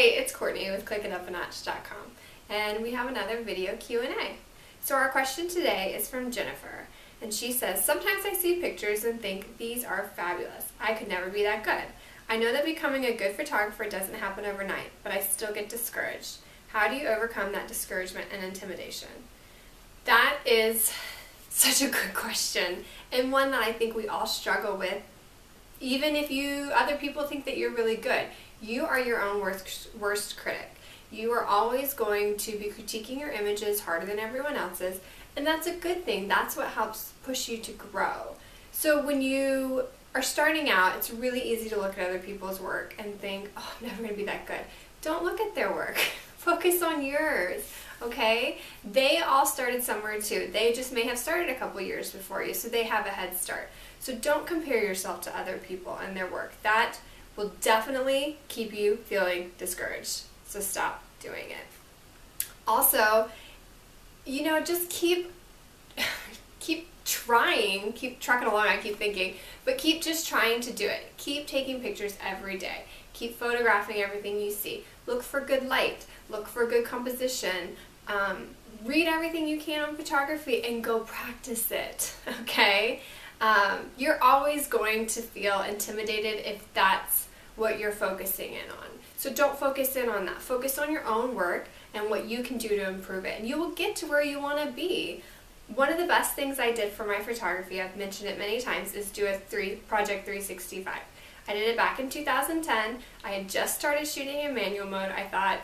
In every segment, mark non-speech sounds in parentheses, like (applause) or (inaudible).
Hey, it's Courtney with ClickItUpANotch.com and we have another video Q&A. So our question today is from Jennifer and she says, Sometimes I see pictures and think these are fabulous. I could never be that good. I know that becoming a good photographer doesn't happen overnight, but I still get discouraged. How do you overcome that discouragement and intimidation? That is (laughs) such a good question and one that I think we all struggle with even if you other people think that you're really good you are your own worst, worst critic. You are always going to be critiquing your images harder than everyone else's, and that's a good thing. That's what helps push you to grow. So when you are starting out, it's really easy to look at other people's work and think, oh, I'm never going to be that good. Don't look at their work. (laughs) Focus on yours, okay? They all started somewhere too. They just may have started a couple years before you, so they have a head start. So don't compare yourself to other people and their work. That will definitely keep you feeling discouraged. So stop doing it. Also, you know, just keep (laughs) keep trying, keep trucking along, I keep thinking, but keep just trying to do it. Keep taking pictures every day. Keep photographing everything you see. Look for good light. Look for good composition. Um, read everything you can on photography and go practice it, (laughs) okay? Um, you're always going to feel intimidated if that's what you're focusing in on. So don't focus in on that. Focus on your own work and what you can do to improve it. And you will get to where you want to be. One of the best things I did for my photography, I've mentioned it many times, is do a three Project 365. I did it back in 2010. I had just started shooting in manual mode. I thought,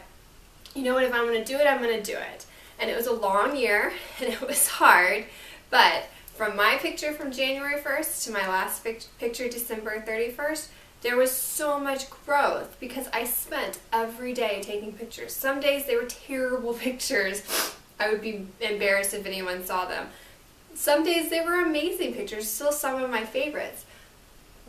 you know what, if I'm going to do it, I'm going to do it. And it was a long year (laughs) and it was hard, but from my picture from January 1st to my last picture December 31st, there was so much growth because I spent every day taking pictures. Some days they were terrible (laughs) pictures. I would be embarrassed if anyone saw them. Some days they were amazing pictures, still some of my favorites.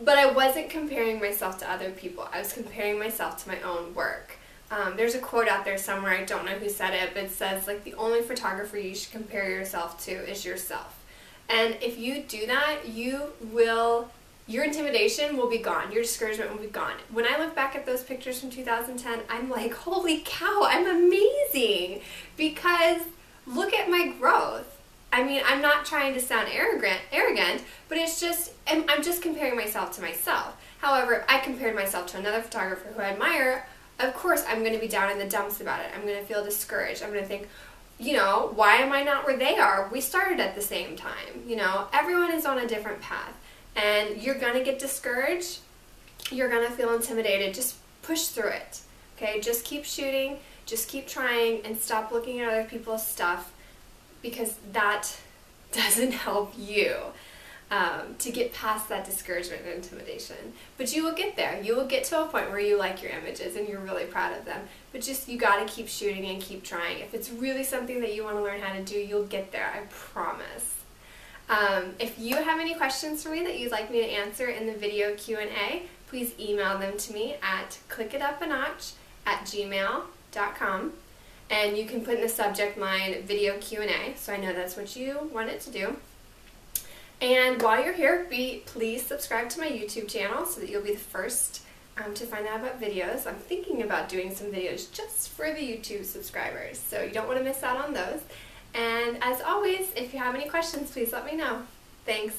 But I wasn't comparing myself to other people. I was comparing myself to my own work. Um, there's a quote out there somewhere, I don't know who said it, but it says, like, the only photographer you should compare yourself to is yourself. And if you do that, you will your intimidation will be gone. Your discouragement will be gone. When I look back at those pictures from 2010, I'm like, holy cow, I'm amazing. Because look at my growth. I mean, I'm not trying to sound arrogant, arrogant, but it's just, I'm just comparing myself to myself. However, I compared myself to another photographer who I admire, of course I'm going to be down in the dumps about it. I'm going to feel discouraged. I'm going to think, you know, why am I not where they are? We started at the same time. You know, everyone is on a different path and you're going to get discouraged. You're going to feel intimidated. Just push through it. Okay? Just keep shooting. Just keep trying and stop looking at other people's stuff because that (laughs) doesn't help you um, to get past that discouragement and intimidation. But you will get there. You will get to a point where you like your images and you're really proud of them. But just, you got to keep shooting and keep trying. If it's really something that you want to learn how to do, you'll get there. I promise. Um, if you have any questions for me that you'd like me to answer in the video Q&A, please email them to me at clickitupanotch at gmail.com and you can put in the subject line video Q&A so I know that's what you want it to do. And while you're here, be, please subscribe to my YouTube channel so that you'll be the first um, to find out about videos. I'm thinking about doing some videos just for the YouTube subscribers, so you don't want to miss out on those. And as always, if you have any questions, please let me know. Thanks.